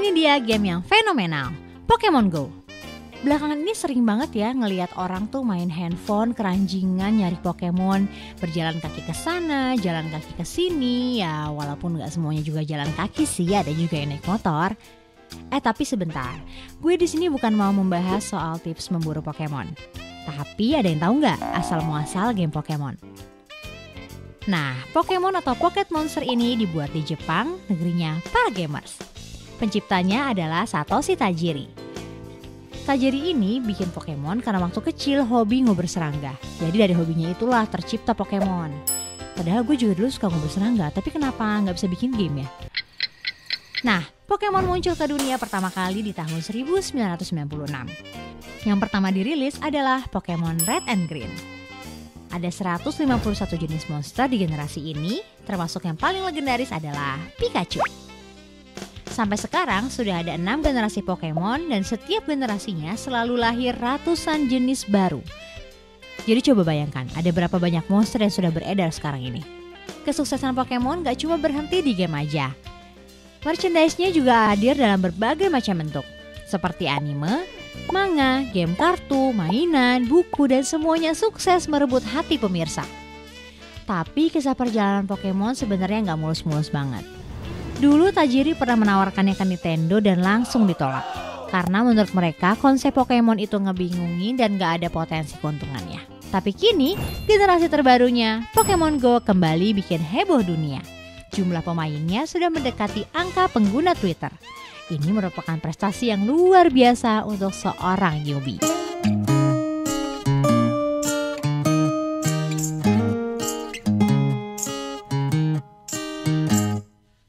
Ini dia game yang fenomenal, Pokemon Go. Belakangan ini sering banget ya ngelihat orang tuh main handphone, keranjingan, nyari Pokemon, berjalan kaki ke sana, jalan kaki ke sini. Ya walaupun nggak semuanya juga jalan kaki sih, ada juga yang naik motor. Eh tapi sebentar, gue di sini bukan mau membahas soal tips memburu Pokemon. Tapi ada yang tahu nggak asal muasal game Pokemon? Nah, Pokemon atau Pocket Monster ini dibuat di Jepang, negerinya para gamers. Penciptanya adalah Satoshi Tajiri. Tajiri ini bikin Pokemon karena waktu kecil hobi ngubur serangga. Jadi dari hobinya itulah tercipta Pokemon. Padahal gue juga dulu suka ngubur serangga, tapi kenapa nggak bisa bikin game ya? Nah, Pokemon muncul ke dunia pertama kali di tahun 1996. Yang pertama dirilis adalah Pokemon Red and Green. Ada 151 jenis monster di generasi ini, termasuk yang paling legendaris adalah Pikachu. Sampai sekarang sudah ada enam generasi Pokemon dan setiap generasinya selalu lahir ratusan jenis baru. Jadi coba bayangkan, ada berapa banyak monster yang sudah beredar sekarang ini. Kesuksesan Pokemon gak cuma berhenti di game aja. Merchandise-nya juga hadir dalam berbagai macam bentuk, seperti anime, manga, game kartu, mainan, buku, dan semuanya sukses merebut hati pemirsa. Tapi kisah perjalanan Pokemon sebenarnya nggak mulus-mulus banget. Dulu Tajiri pernah menawarkannya ke Nintendo dan langsung ditolak. Karena menurut mereka konsep Pokemon itu ngebingungin dan gak ada potensi keuntungannya. Tapi kini generasi terbarunya Pokemon Go kembali bikin heboh dunia. Jumlah pemainnya sudah mendekati angka pengguna Twitter. Ini merupakan prestasi yang luar biasa untuk seorang newbie.